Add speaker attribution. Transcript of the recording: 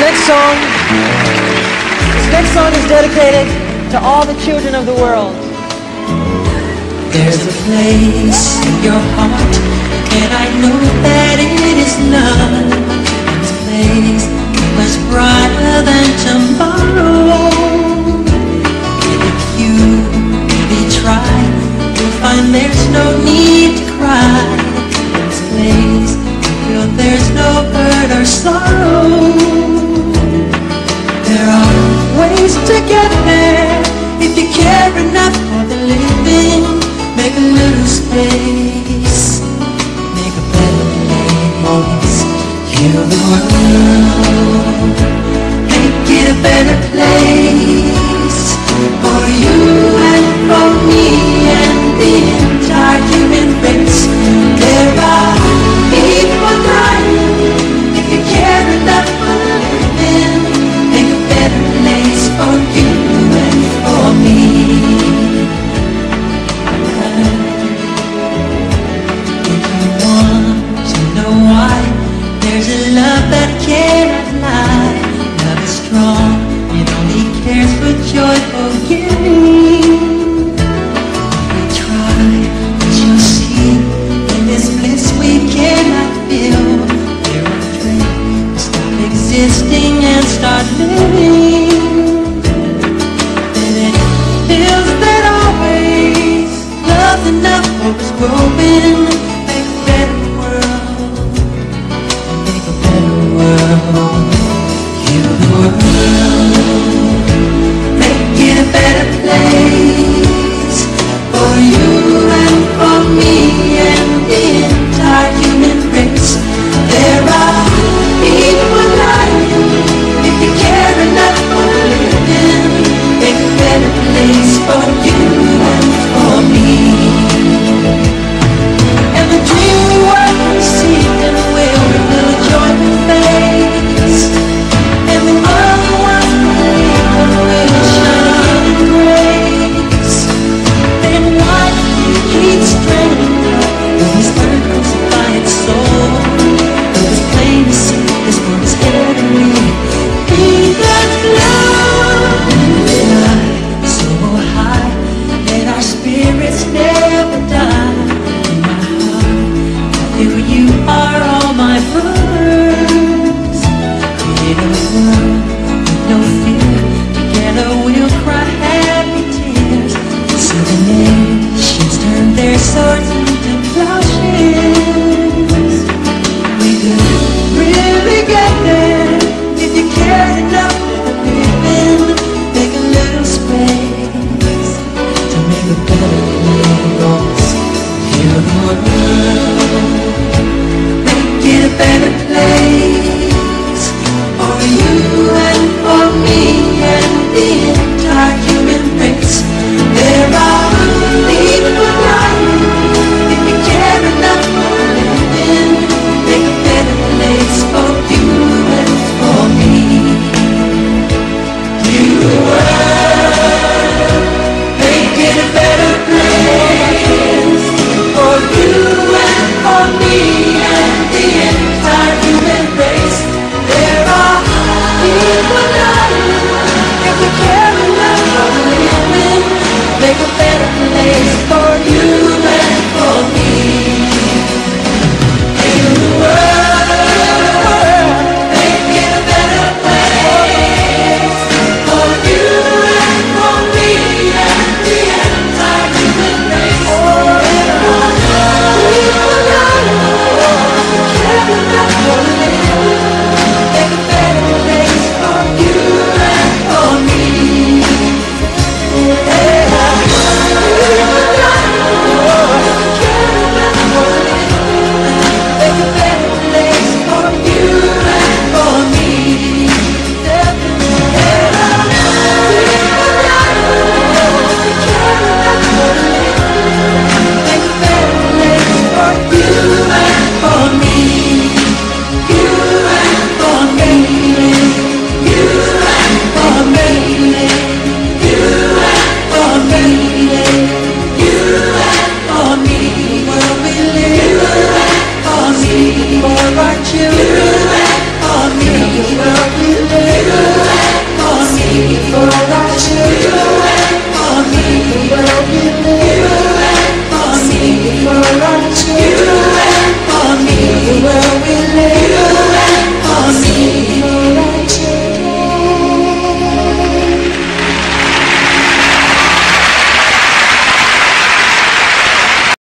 Speaker 1: next song, this next song is dedicated to all the children of the world.
Speaker 2: There's a place in your heart, and I know that it is not. This place much brighter than tomorrow. And if you really try, you'll find there's no need to cry. This place, feel there's no hurt or sorrow ways to get there If you care enough for the living Make a little space. Make a better place. Heal the world high. There's a love that can. Destinations turn their swords